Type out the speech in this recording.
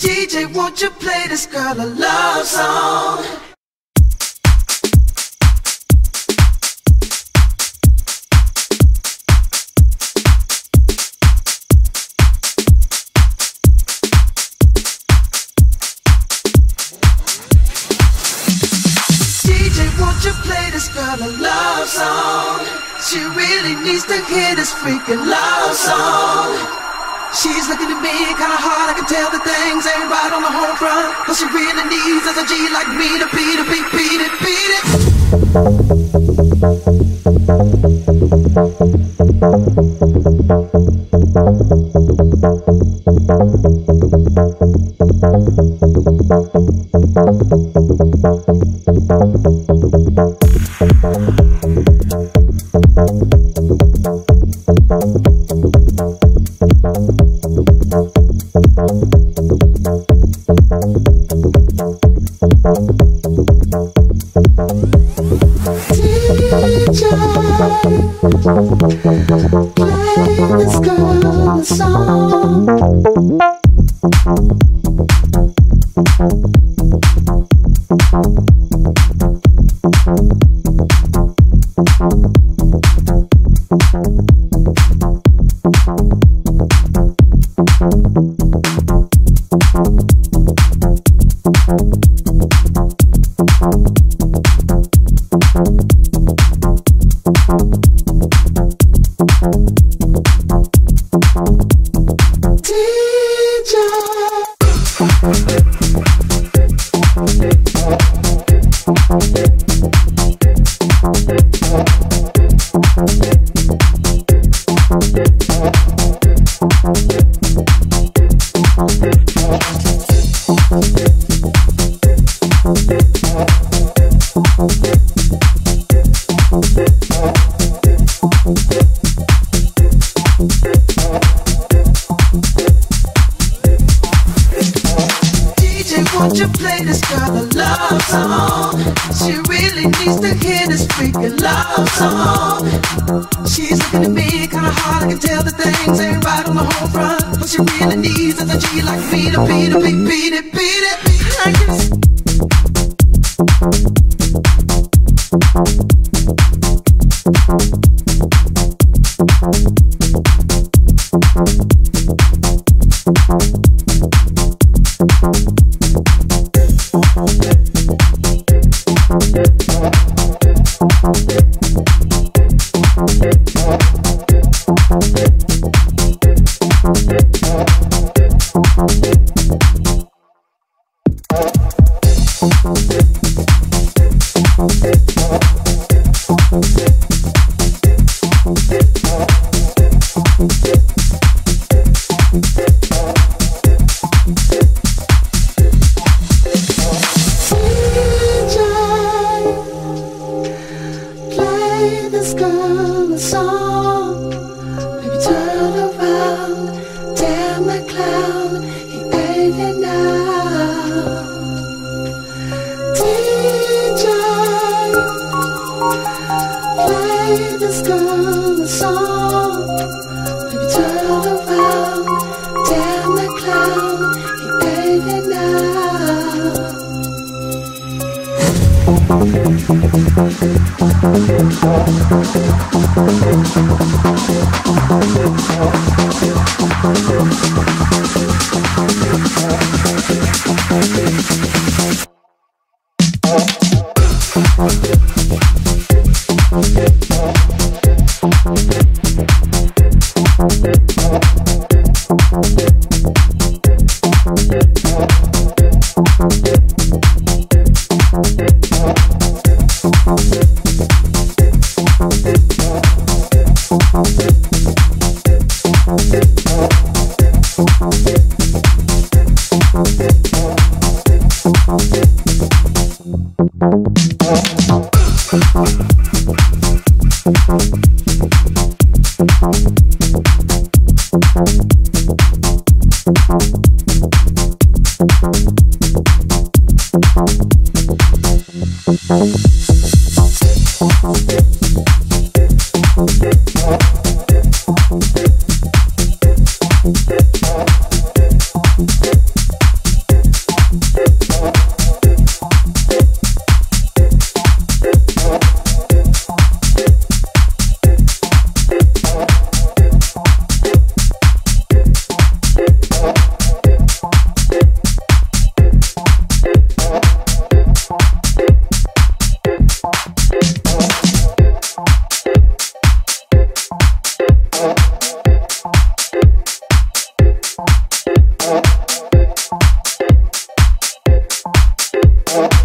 DJ, won't you play this girl a love song? DJ, won't you play this girl a love song? She really needs to hear this freaking love song. She's looking at me kinda hard, I can tell the things ain't right on the home front. What she really needs is a G like me to beat it, beat, beat it, beat song. DJ, won't you play this girl a love song? She really needs to hear this freaking love song. She's looking at me kinda hard, I can tell the things ain't right on the home front. What she really needs is a G like me to beat it, beat, it, beat it, beat it. I guess. Play song. Baby, turn around, the clown, he ain't now. Thank Oh.